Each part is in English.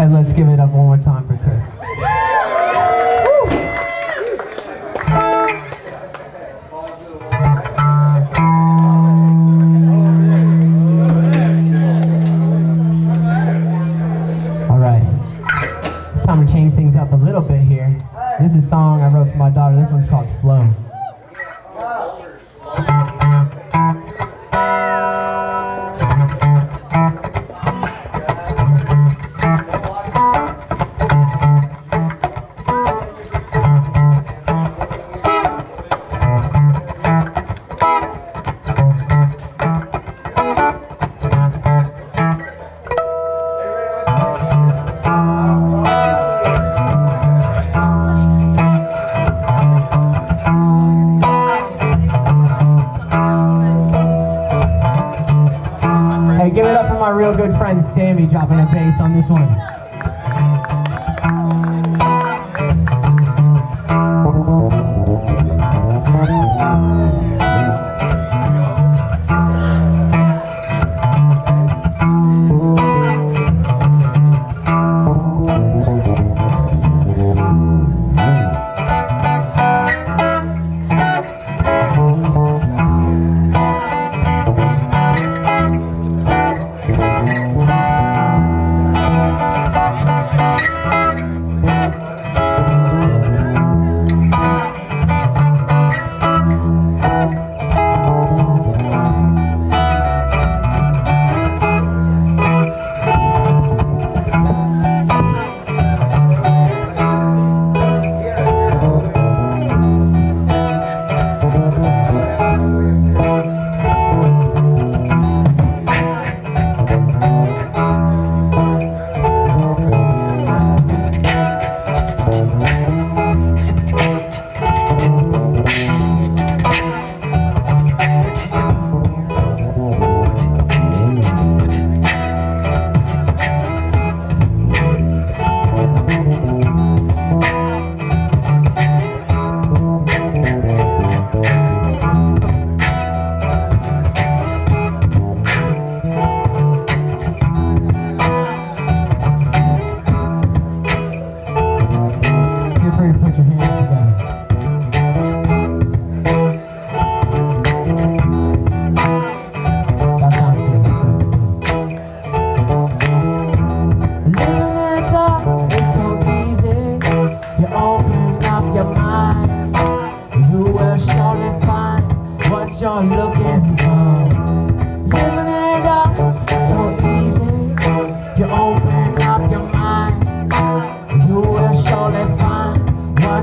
Hey, let's give it up one more time for Chris. All right. It's time to change things up a little bit here. This is a song I wrote for my daughter. My real good friend Sammy dropping a bass on this one.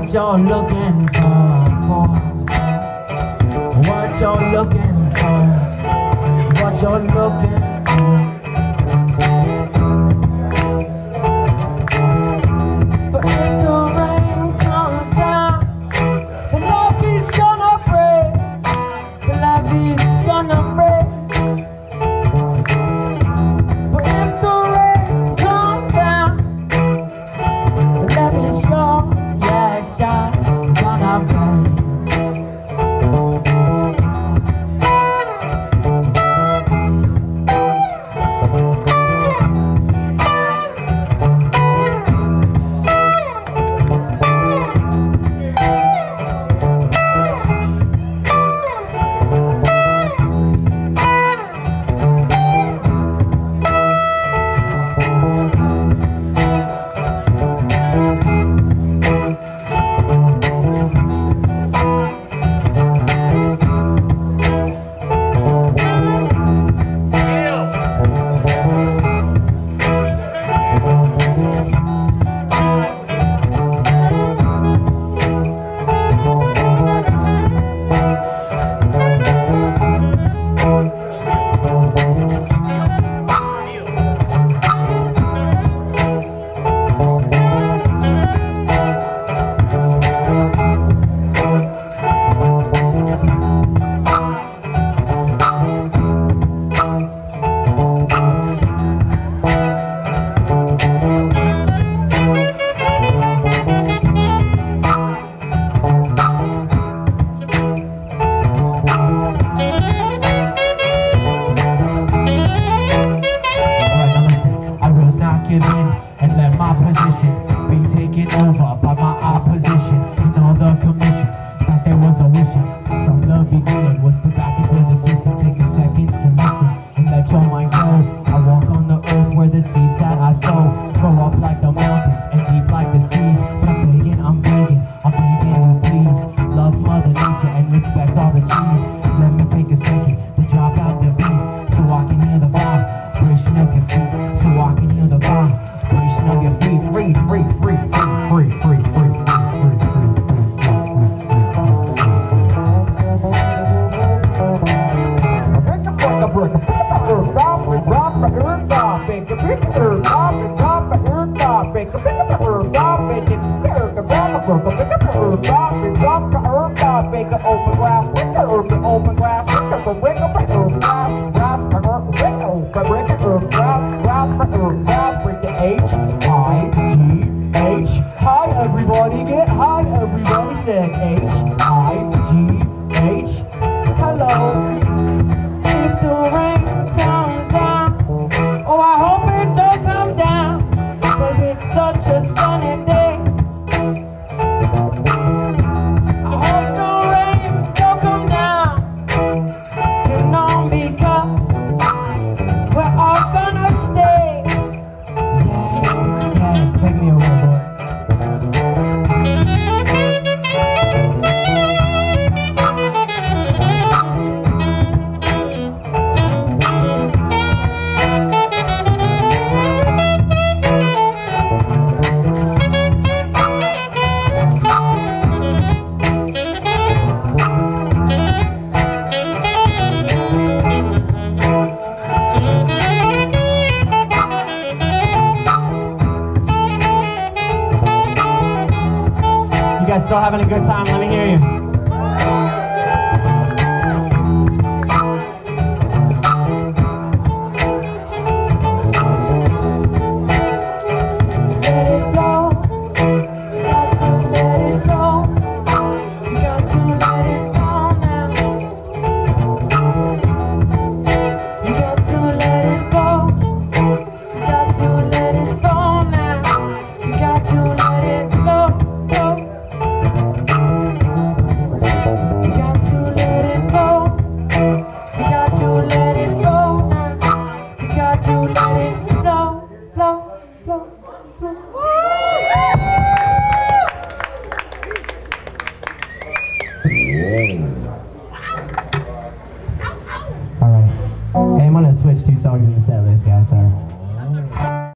What you're looking for. for. What you're looking for. What you're And let my position be taken over by my opposition and all the commission. That there was a wishing from the beginning was put back into the system. Take a second to listen and let your mind go. I walk on the earth where the seeds that I sow grow up like the mountains Bouncing from the herb, God make an Opengrass window. The Opengrass window from wiggle, wiggle, bounce, bounce, wiggle, wiggle, wiggle, bounce, bounce, wiggle, bounce, with the H. guys still having a good time? Let me hear you. Alright. I'm gonna switch two songs in the set list, guys, sorry.